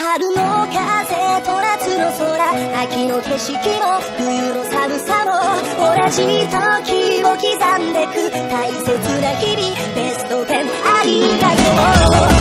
春の風と夏の空秋の景色も冬の寒さも同じ時を刻んでく。大切な日々ベスト10ありがとう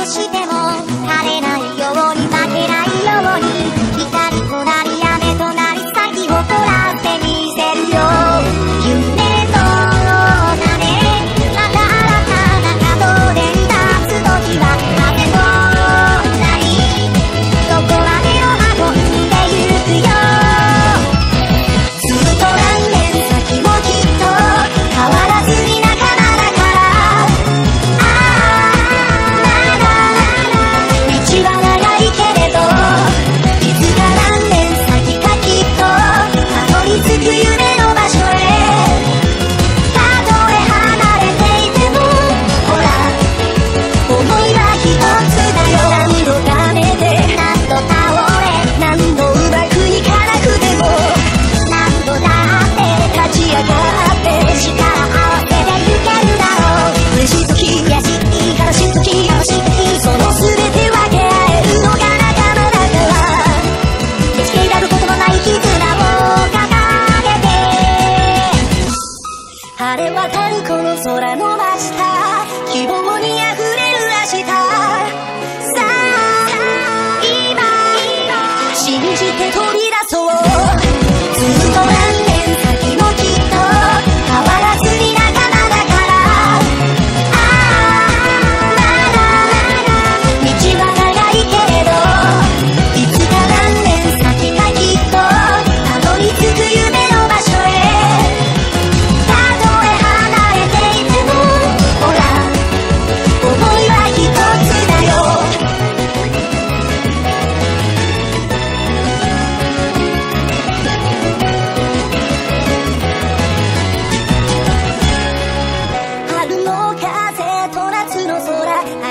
としても枯れない信じて飛び出そう。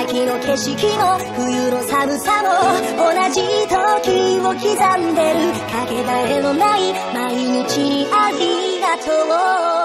景色も冬の寒さも同じ時を刻んでるかけがえのない毎日にありがとう。